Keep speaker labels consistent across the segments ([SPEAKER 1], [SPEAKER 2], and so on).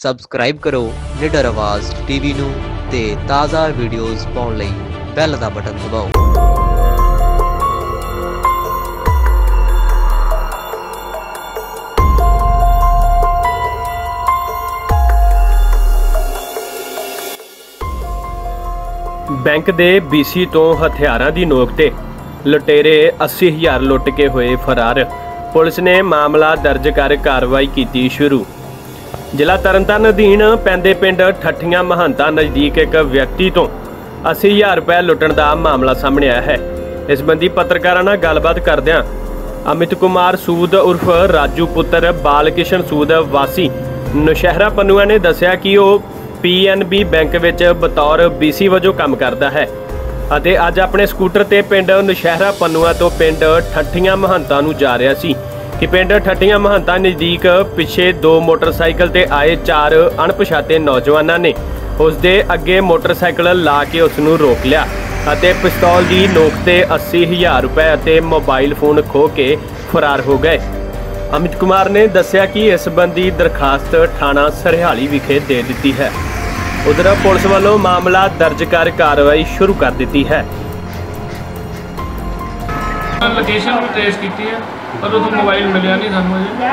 [SPEAKER 1] Subscribe ਕਰੋ ਨਿਡਰ ਆਵਾਜ਼ ਟੀਵੀ ਨੂੰ ਤੇ ਤਾਜ਼ਾ ਵੀਡੀਓਜ਼ ਪਾਉਣ ਲਈ ਬੈਲ ਦਾ ਬਟਨ ਦਬਾਓ।
[SPEAKER 2] ਬੈਂਕ ਦੇ ਬੀਸੀ ਤੋਂ ਹਥਿਆਰਾਂ ਦੀ ਨੋਕ ਤੇ ਲੁਟੇਰੇ 80000 ਲੁੱਟ ਕੇ ਹੋਏ ਫਰਾਰ। ਪੁਲਿਸ ਨੇ ਮਾਮਲਾ ਦਰਜ ਕਰ ਕਾਰਵਾਈ ਕੀਤੀ ਸ਼ੁਰੂ। ਜ਼ਿਲ੍ਹਾ ਤਰਨਤਾਰਨ ਅਧੀਨ ਪੈਂਦੇ ਪਿੰਡ ਠੱਠੀਆਂ ਮਹੰਤਾ ਨਜ਼ਦੀਕ ਇੱਕ ਵਿਅਕਤੀ ਤੋਂ 80000 ਰੁਪਏ ਲੁੱਟਣ ਦਾ ਮਾਮਲਾ ਸਾਹਮਣੇ ਆਇਆ ਹੈ। ਇਸ ਸੰਬੰਧੀ ਪੱਤਰਕਾਰਾਂ ਨਾਲ ਗੱਲਬਾਤ ਕਰਦਿਆਂ ਅਮਿਤ ਕੁਮਾਰ ਸੂਦ ਉਰਫ ਰਾਜੂ ਪੁੱਤਰ ਬਾਲਕਿਸ਼ਨ ਸੂਦ ਵਾਸੀ ਨੁਸ਼ਹਿਰਾ ਪੰਨੂਆ ਨੇ ਦੱਸਿਆ ਕਿ ਉਹ ਪੀਐਨਬੀ ਬੈਂਕ ਵਿੱਚ ਬਤੌਰ ਬੀਸੀ ਵਜੋਂ ਕੰਮ ਕਰਦਾ ਹੈ ਅਤੇ ਅੱਜ ਆਪਣੇ ਸਕੂਟਰ ਤੇ ਪਿੰਡ ਨੁਸ਼ਹਿਰਾ ਪੰਨੂਆ ਤੋਂ ਪਿੰਡ ਠੱਠੀਆਂ ਮਹੰਤਾ ਨੂੰ ਜਾ ਰਿਹਾ ਸੀ। ਕਿ ਪਿੰਡ ਠੱਟੀਆਂ ਮਹੰਤਾ ਨਜ਼ਦੀਕ ਪਿੱਛੇ ਦੋ ਮੋਟਰਸਾਈਕਲ ਤੇ ਆਏ ਚਾਰ ਅਣਪਛਾਤੇ ਨੌਜਵਾਨਾਂ ਨੇ ਉਸ ਦੇ ਅੱਗੇ ਮੋਟਰਸਾਈਕਲ ਲਾ ਕੇ ਉਸ ਨੂੰ ਰੋਕ ਲਿਆ ਅਤੇ ਪਿਸਤੌਲ ਦੀ ਨੋਕ ਤੇ 80000 ਰੁਪਏ ਅਤੇ ਮੋਬਾਈਲ ਫੋਨ ਖੋਹ ਕੇ ਫਰਾਰ ਹੋ ਗਏ। ਅਮਿਤ ਕੁਮਾਰ ਨੇ ਦੱਸਿਆ ਕਿ ਇਸ ਸੰਬੰਧੀ ਦਰਖਾਸਤ ਥਾਣਾ ਸਰਹਾਲੀ ਵਿਖੇ ਦੇ ਦਿੱਤੀ ਹੈ। ਉਧਰ ਪੁਲਿਸ ਵੱਲੋਂ ਮਾਮਲਾ ਦਰਜ ਕਰ ਕਾਰਵਾਈ ਸ਼ੁਰੂ ਕਰ ਦਿੱਤੀ ਹੈ।
[SPEAKER 3] ਲੋਕੇਸ਼ਨ ਵੀ ਟ੍ਰੇਸ ਕੀਤੀ ਹੈ ਪਰ ਉਦੋਂ ਮੋਬਾਈਲ ਮਿਲਿਆ ਨਹੀਂ ਸਾਨੂੰ ਅਜੇ।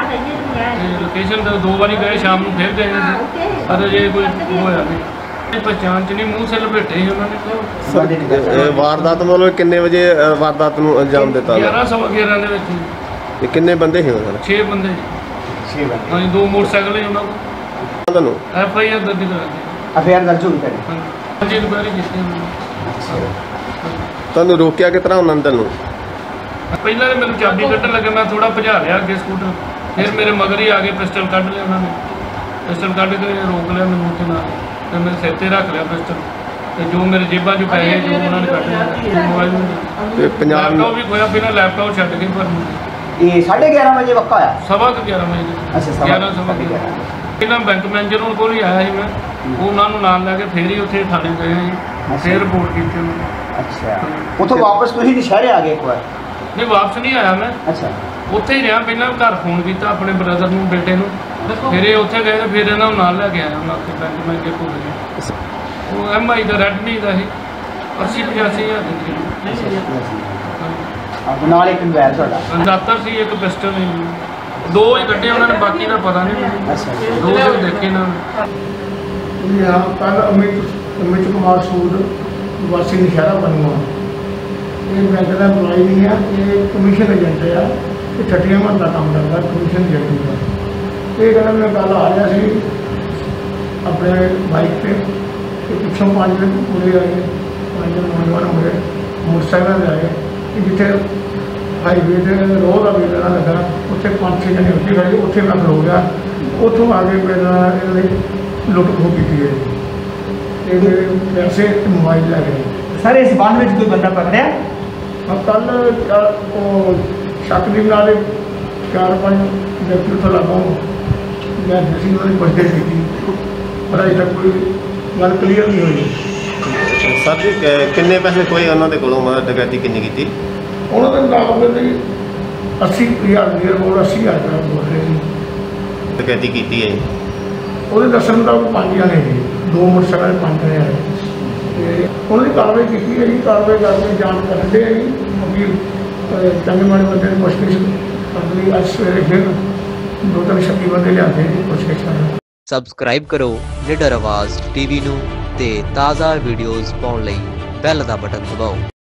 [SPEAKER 3] ਤੇ ਲੋਕੇਸ਼ਨ ਤਾਂ ਦੋ ਵਾਰੀ ਗਏ ਸ਼ਾਮ ਨੂੰ ਫਿਰ ਗਏ ਸੀ ਪਰ ਅਜੇ ਕੋਈ ਹੋਇਆ ਨਹੀਂ। ਇਹ ਪਛਾਣ ਚ ਨਹੀਂ ਮੂੰਹ ਸੇ ਲਪੇਟੇ ਸੀ ਉਹਨਾਂ ਨੇ
[SPEAKER 4] ਵਾਰਦਾਤ ਮਤਲਬ ਕਿੰਨੇ ਵਜੇ ਵਾਰਦਾਤ ਨੂੰ ਅੰਜਾਮ ਦਿੱਤਾ ਗਿਆ?
[SPEAKER 3] 11 ਸਵਾ 11 ਦੇ ਵਿੱਚ
[SPEAKER 4] ਤੇ ਕਿੰਨੇ ਬੰਦੇ ਸੀ ਉਹਨਾਂ
[SPEAKER 3] 6 ਬੰਦੇ ਦੋ ਮੋਟਰਸਾਈਕਲ ਹੀ ਉਹਨਾਂ ਕੋਲ।
[SPEAKER 4] ਤੁਹਾਨੂੰ?
[SPEAKER 3] ਐਫ ਆਈ ਆਰ ਦਰਜ ਕਰਾ ਦਿੱਤੀ।
[SPEAKER 5] ਅਫੇਅਰ ਦਰਜ ਹੋਈ ਕਰੇ
[SPEAKER 3] ਹਾਂਜੀ। ਇਨਕੁਆਇਰੀ ਕੀਤੀ ਉਹਨਾਂ
[SPEAKER 4] ਤੁਹਾਨੂੰ ਰੋਕਿਆ ਤਰ੍ਹਾਂ ਉਹਨਾਂ ਨੇ ਤੁਹਾਨੂੰ
[SPEAKER 3] ਨੇ ਪਹਿਲਾਂ ਤਾਂ ਮੈਨੂੰ ਚਾਬੀ ਕੱਢਣ ਲੱਗੇ ਮੈਂ ਥੋੜਾ ਭਜਾ ਲਿਆ ਅੱਗੇ ਸਕੂਟਰ। ਫਿਰ ਮੇਰੇ ਮਗਰ ਹੀ ਆ ਕੇ ਪਿਸਟਲ ਕੱਢ ਲਿਆ ਉਹਨਾਂ ਨੇ। ਪਿਸਟਲ ਕੱਢ ਕੇ ਰੋਕ ਲਿਆ ਮੈਨੂੰ ਉੱਥੇ ਨਾਲ। ਤੇ ਮੇਰੇ ਸਿਰ ਤੇ ਰੱਖ ਲਿਆ ਪਿਸਟਲ। ਤੇ ਜੋ ਮੇਰੇ ਜੇਬਾਂ 'ਚ ਪੈਸੇ ਜੋ ਉਹਨਾਂ ਨੇ ਕੱਢ ਲਿਆ ਮੋਬਾਈਲ
[SPEAKER 4] ਤੇ ਪੰਜਾਬ
[SPEAKER 3] ਲੈਪਟਾਪ ਵੀ ਖੋਇਆ ਪਹਿਲਾਂ ਲੈਪਟਾਪ ਛੱਡ ਕੇ ਪਰ
[SPEAKER 5] ਇਹ 11:30 ਵਜੇ ਵਕਾ ਹੋਇਆ?
[SPEAKER 3] ਸਵਾ ਕੁ 11 ਵਜੇ।
[SPEAKER 5] ਅੱਛਾ, ਸਵਾ
[SPEAKER 3] 11 ਸਵਾ
[SPEAKER 5] ਕੁ
[SPEAKER 3] 11 ਇਹਨਾਂ ਬੈਂਕ ਮੈਨੇਜਰ ਉਹਨਾਂ ਕੋਲ ਹੀ ਆਇਆ ਸੀ ਮੈਂ। ਉਹਨਾਂ ਨੂੰ ਨਾਲ ਲੈ ਕੇ ਫੇਰ ਹੀ ਉੱਥੇ ਥਾਣੇ ਗਏ ਜੀ ਫੇਰ ਰਿਪੋਰਟ ਕੀਤੀ ਉਹਨਾਂ। ਨੇ
[SPEAKER 5] ਅੱਛਾ। ਉਥੋਂ ਵਾਪਸ ਤੁਸੀਂ ਨਸ਼ਹਿਰੇ ਆ ਗਏ ਇੱਕ ਵਾਰ?
[SPEAKER 3] ਨਹੀਂ ਵਾਪਸ ਨਹੀਂ ਆਇਆ ਮੈਂ।
[SPEAKER 5] ਅੱਛਾ।
[SPEAKER 3] ਉੱਥੇ ਹੀ ਰਿਹਾ ਪਹਿਲਾਂ ਘਰ ਫੋਨ ਕੀਤਾ ਆਪਣੇ ਬ੍ਰਦਰ ਨੂੰ ਬੇਟੇ ਨੂੰ। ਫਿਰ ਇਹ ਉੱਥੇ ਗਏ ਤੇ ਫਿਰ ਇਹਨਾਂ ਨੂੰ ਨਾਲ ਲੈ ਕੇ ਆਇਆ ਮੈਂ ਉੱਥੇ ਬੈਂਕ ਮੈਂ ਅੱਗੇ ਭੁੱਲ ਗਿਆ। ਉਹ ਐਮਆਈ ਦਾ ਰੈਡਮੀ ਦਾ ਸੀ 80 85 ਹਜ਼ਾਰ ਦੀ
[SPEAKER 5] ਆਪਣਾ ਨਾਲ ਇੱਕ ਵੈਰ ਤੁਹਾਡਾ।
[SPEAKER 3] ਦਾਤਰ ਸੀ ਇੱਕ ਪਿਸਟਲ ਸੀ। ਦੋ ਹੀ ਕੱਢੇ ਉਹਨਾਂ ਨੇ ਬਾਕੀ ਦਾ ਪਤਾ ਨਹੀਂ। ਦੋ ਜੋ ਦੇਖੇ ਨਾ।
[SPEAKER 6] ਇਹ ਆ ਕੱਲ ਅਮਿਤ ਅਮਿਤ ਕੁਮਾਰ ਸੂਦ ਵਾਸੀ ਨਿਸ਼ਾਰਾ ਬਣੂਆ ਇਹ ਬੈਂਕ ਦਾ employee ਨਹੀਂ ਆ, ਇਹ ਕਮਿਸ਼ਨ ਏਜੰਟ ਆ, ਇਹ ਛੱਟੀਆਂ ਮਹੱਲ ਦਾ ਕੰਮ ਕਰਦਾ ਕਮਿਸ਼ਨ ਏਜੰਟ ਦਾ ਇਹ ਗੱਲ ਮੈਂ ਕੱਲ ਆ ਰਿਹਾ ਸੀ, ਆਪਣੇ ਬਾਈਕ ਤੇ ਤੇ ਪਿੱਛੋਂ ਪੰਜ ਮੁੰਡੇ ਆਏ ਪੰਜ ਨੌਜਵਾਨ ਹੋਏ ਮੋਟਰਸਾਈਕਲ ਤੇ ਆਏ ਕਿ ਜਿੱਥੇ ਹਾਈਵੇ ਤੇ ਰੋਡ ਦਾ ਵੇਲਾ ਲੱਗਾ, ਉੱਥੇ ਪੰਜ ਛੇ ਜਣੇ ਉੱਥੇ ਖੜੇ ਉੱਥੇ ਮੈਂ ਖਲੋ ਗਿਆ। ਉੱਥੋਂ ਆ ਕੇ ਮੇਰਾ ਇਹਨਾਂ ਲੁੱਟ ਖੋਹ ਕੀਤੀ ਹੈ। ਤੇ ਮੇਰੇ ਪੈਸੇ ਮੋਬਾਈਲ ਲੈ ਗਏ
[SPEAKER 5] ਸਰ ਇਸ ਬੰਦ ਵਿੱਚ ਕੋਈ ਬੰਦਾ ਪਕੜਿਆ?
[SPEAKER 6] ਹਾਂ ਕੱਲ ਉਹ ਸ਼ੱਕ ਦੀ ਨਾਲ ਚਾਰ ਪੰਜ ਵਿਅਕਤੀ ਤੋਂ ਲਾਗੋਂ ਮੈਂ ਜਿਸੀ ਉਹਨਾਂ ਦੀ ਪੁੱਛਦੇ ਕੀਤੀ। ਪਰ ਅਜੇ ਤੱਕ ਕੋਈ ਗੱਲ ਕਲੀਅਰ ਨਹੀਂ ਹੋਈ।
[SPEAKER 4] ਸਰ ਜੀ ਕਿੰਨੇ ਪੈਸੇ ਕੋਈ ਉਹਨਾਂ ਦੇ ਕੋਲੋਂ ਮਤਲਬ ਡਕੈਤੀ ਕਿੰਨੀ ਕੀਤੀ?
[SPEAKER 6] ਉਹਨਾਂ ਦੇ ਨਾਮ ਦੇ 80000 ਰੁਪਏ ਬੋਲ 80000 ਰੁਪਏ ਬੋਲ ਰਹੇ ਸੀ।
[SPEAKER 4] ਡਕੈਤੀ ਕੀਤੀ ਹੈ
[SPEAKER 6] ਉਹਦੇ ਦੱਸਣ ਦਾ ਪੰਜ ਜਣੇ ਸੀ। ਦੋ ਮੋਟਰਸਾਈਕਲ ਪੰਜ ਜਣੇ ਤੇ ਉਹਨਾਂ ਦੀ ਕਾਰਵਾਈ ਕੀਤੀ ਹੈ ਜੀ, ਕਾਰਵਾਈ ਕਰਕੇ ਜਾਂਚ ਕਰਦੇ ਆ ਜੀ ਕਿਉਂਕਿ ਚੰਗੇ ਮਾੜੇ ਬੰਦੇ ਦੀ ਮੁਸ਼ਕਿਲ ਕਰਨ ਲਈ ਅੱਜ ਸਵੇਰੇ ਫਿਰ ਦੋ ਤਿੰਨ ਸ਼ੱਕੀ ਬੰਦੇ ਲਿਆਂਦੇ ਜੀ ਪੁੱਛਗਿੱਛ ਕਰਨ
[SPEAKER 1] ਸਬਸਕ੍ਰਾਈਬ ਕਰੋ ਨਿਡਰ ਆਵਾਜ਼ ਟੀਵੀ ਨੂੰ ਤੇ ਤਾਜ਼ਾ ਵੀਡੀਓਜ਼ ਪਾਉਣ ਲਈ ਬੈਲ ਦਾ ਬਟਨ ਦਬਾਓ।